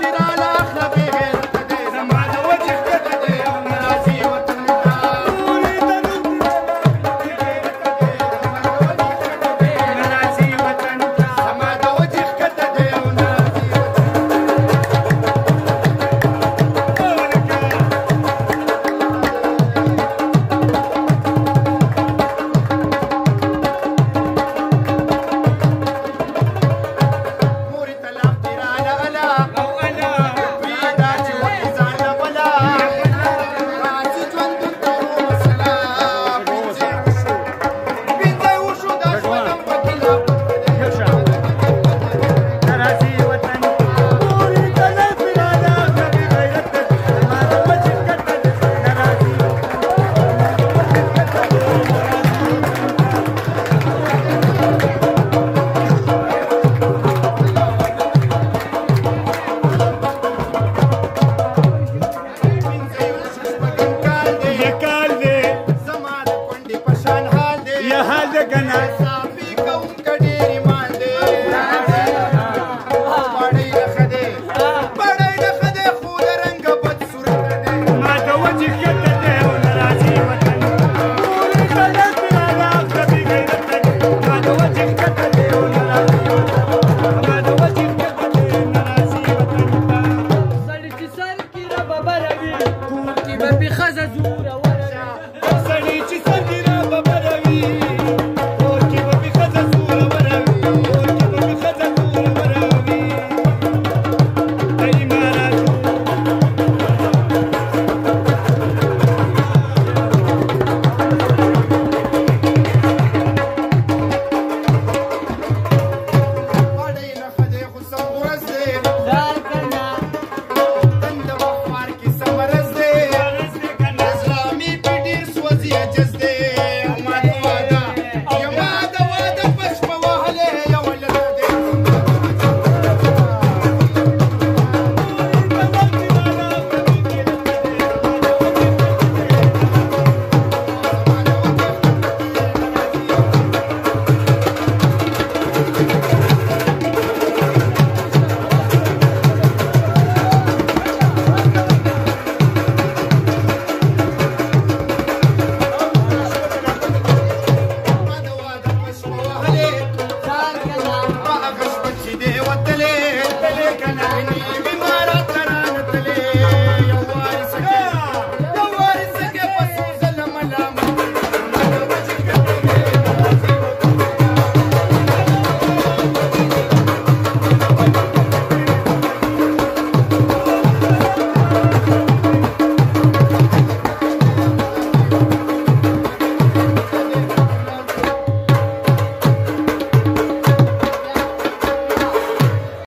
tirará. ಒತ್ತಲೇ